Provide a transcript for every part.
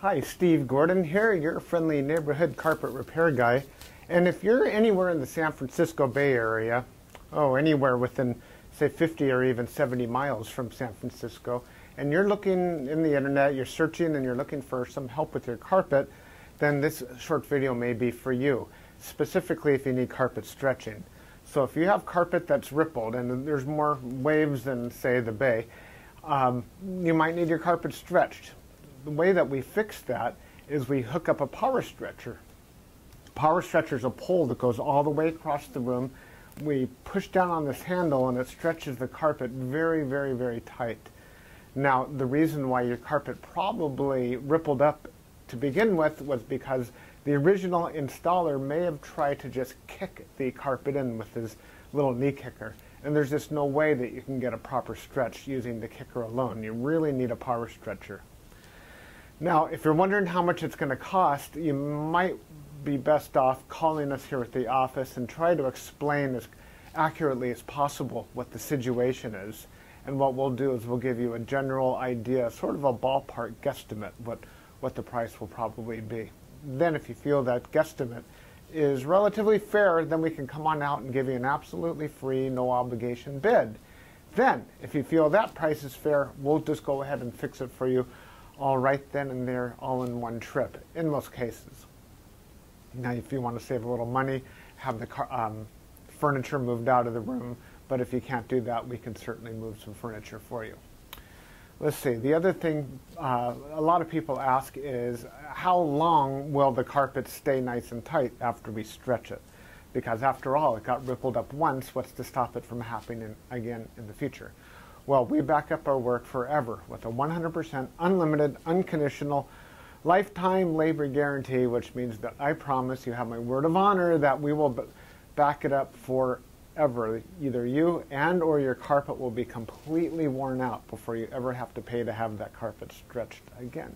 Hi, Steve Gordon here, your friendly neighborhood carpet repair guy. And if you're anywhere in the San Francisco Bay Area, oh, anywhere within, say, 50 or even 70 miles from San Francisco, and you're looking in the internet, you're searching and you're looking for some help with your carpet, then this short video may be for you, specifically if you need carpet stretching. So if you have carpet that's rippled and there's more waves than, say, the bay, um, you might need your carpet stretched the way that we fix that is we hook up a power stretcher. Power stretcher is a pole that goes all the way across the room. We push down on this handle and it stretches the carpet very, very, very tight. Now, the reason why your carpet probably rippled up to begin with was because the original installer may have tried to just kick the carpet in with his little knee kicker. And there's just no way that you can get a proper stretch using the kicker alone. You really need a power stretcher. Now, if you're wondering how much it's going to cost, you might be best off calling us here at the office and try to explain as accurately as possible what the situation is. And what we'll do is we'll give you a general idea, sort of a ballpark guesstimate, what, what the price will probably be. Then if you feel that guesstimate is relatively fair, then we can come on out and give you an absolutely free, no obligation bid. Then, if you feel that price is fair, we'll just go ahead and fix it for you all right then and there, all in one trip, in most cases. Now, if you want to save a little money, have the car, um, furniture moved out of the room, but if you can't do that, we can certainly move some furniture for you. Let's see, the other thing uh, a lot of people ask is how long will the carpet stay nice and tight after we stretch it? Because after all, it got rippled up once, what's to stop it from happening again in the future? Well, we back up our work forever with a 100% unlimited, unconditional, lifetime labor guarantee, which means that I promise you have my word of honor that we will back it up forever. Either you and or your carpet will be completely worn out before you ever have to pay to have that carpet stretched again.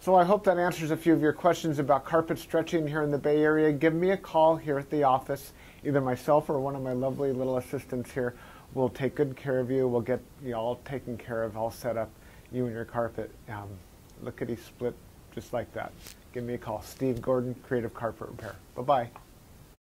So I hope that answers a few of your questions about carpet stretching here in the Bay Area. Give me a call here at the office, either myself or one of my lovely little assistants here we'll take good care of you. We'll get you all taken care of, all set up, you and your carpet. Um, lickety split, just like that. Give me a call. Steve Gordon, Creative Carpet Repair. Bye bye.